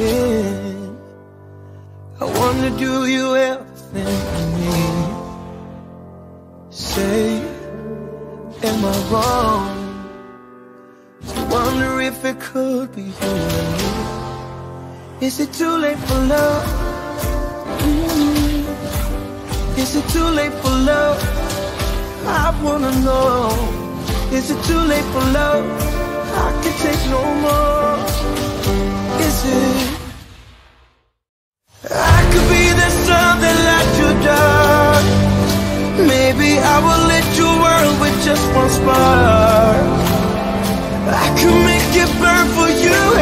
been. I wanna do you everything I need. Say, am I wrong? I wonder if it could be you and me. Is it too late for love? Mm. Is it too late for love? I wanna know. Is it too late for love? Your world with just one spark. I could make it burn for you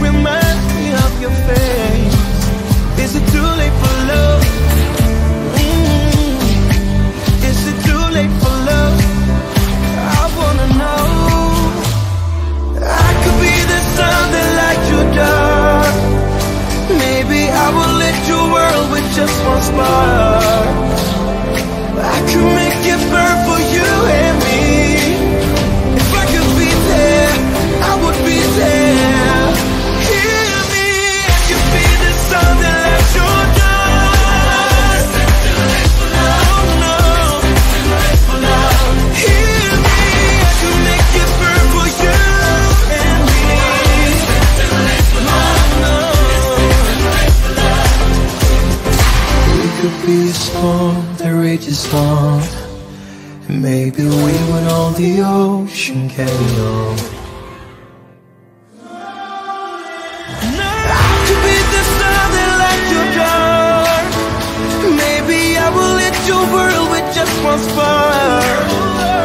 reminds me of your face. Is it too late for love? Mm. Is it too late for love? I wanna know. I could be the. Maybe I will lit your world with just one spark. I could make it burn be a storm that rages on, maybe we would on the ocean carry on. I could be the star that lights your dark. Maybe I will lit your world with just one spark.